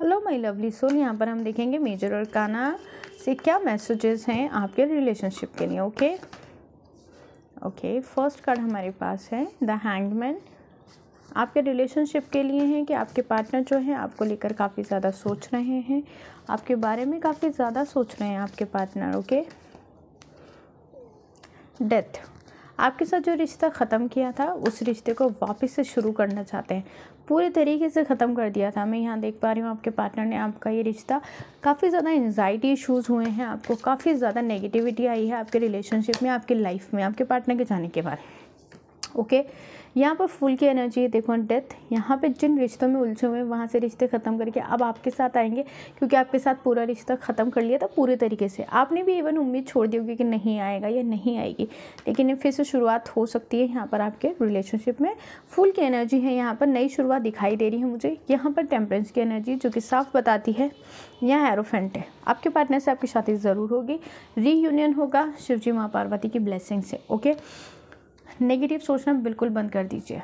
Hello my lovely soul यहाँ पर हम देखेंगे मेजर और काना से क्या मैसेजेस हैं आपके रिलेशनशिप के लिए ओके ओके फ़र्स्ट कार्ड हमारे पास है द हैंगमैन आपके रिलेशनशिप के लिए हैं कि आपके पार्टनर जो हैं, आपको लेकर काफ़ी ज़्यादा सोच रहे हैं। आपके बारे में काफ़ी ज़्यादा सोच रहे हैं आपके पार्टनर ओके डेथ आपके साथ जो रिश्ता ख़त्म किया था, उस रिश्ते को वापस से शुरू करना चाहते हैं। पूरे तरीके से ख़त्म कर दिया था। मैं यहाँ देख पा रही हूँ आपके पार्टनर ने आपका ये रिश्ता काफ़ी ज़्यादा एनजाइटी इशूज़ हुए हैं। आपको काफ़ी ज़्यादा नेगेटिविटी आई है आपके रिलेशनशिप में, आपकी लाइफ में, आपके पार्टनर के जाने के बाद ओके? यहाँ पर फुल की एनर्जी है देखो, डेथ। यहाँ पे जिन रिश्तों में उलझे हुए हैं, वहाँ से रिश्ते ख़त्म करके अब आपके साथ आएँगे, क्योंकि आपके साथ पूरा रिश्ता ख़त्म कर लिया था पूरे तरीके से। आपने भी इवन उम्मीद छोड़ दी होगी कि नहीं आएगा या नहीं आएगी, लेकिन फिर से शुरुआत हो सकती है यहाँ पर आपके रिलेशनशिप में। फुल की एनर्जी है, यहाँ पर नई शुरुआत दिखाई दे रही है मुझे। यहाँ पर टेम्परेंस की एनर्जी, जो कि साफ़ बताती है, यहाँ एरोफेंट है। आपके पार्टनर से आपकी शादी ज़रूर होगी। रीयूनियन होगा शिवजी माँ पार्वती की ब्लेसिंग से, ओके? नेगेटिव सोचना बिल्कुल बंद कर दीजिए।